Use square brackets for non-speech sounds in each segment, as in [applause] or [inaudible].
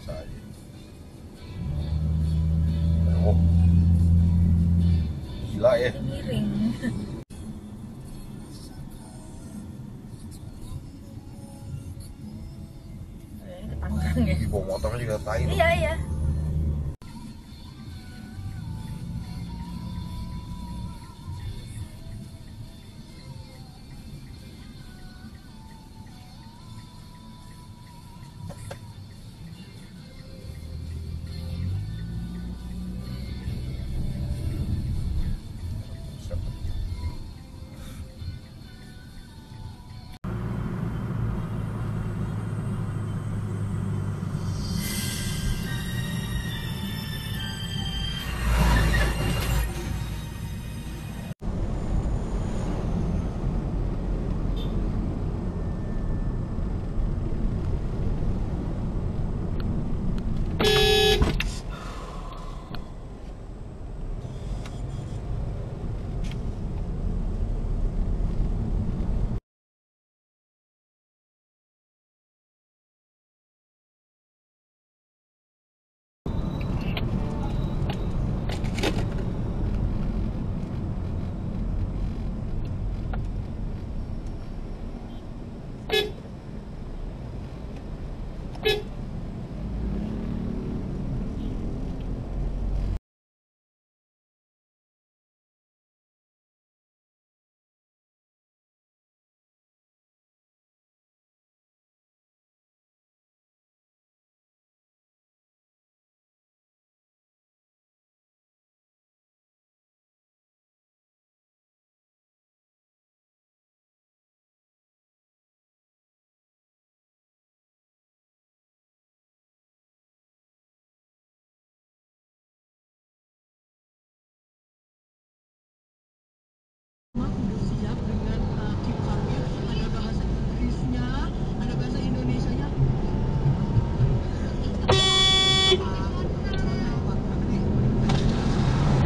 Biasa aja. Oh. Gila ya. miring [laughs] ini ketangkang ya Bawa motornya juga tai tuh. iya iya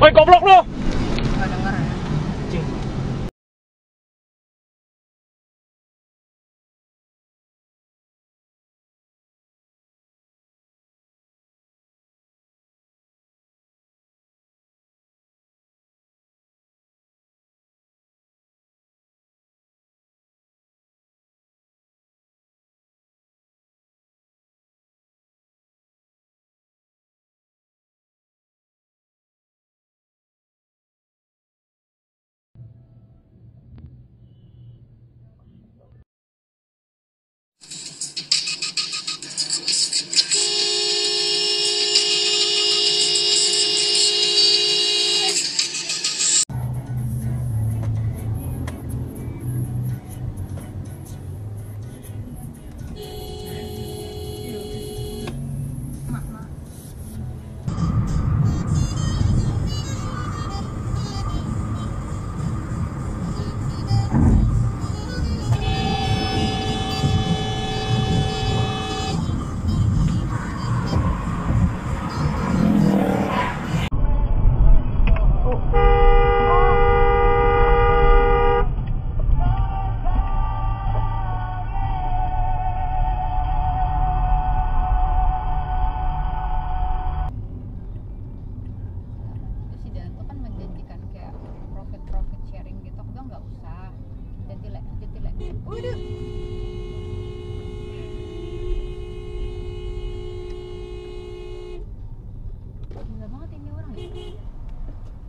快搞落啰！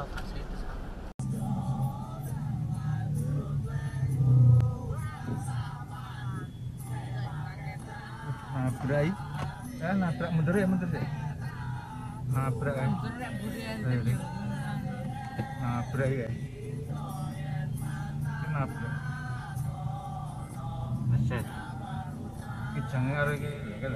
Itu apa sih itu sana? nabrak ya nabrak mundur ya mundur ya. Nabrak kan nabrak ya. Nabrak. Aset kijangnya karo iki ya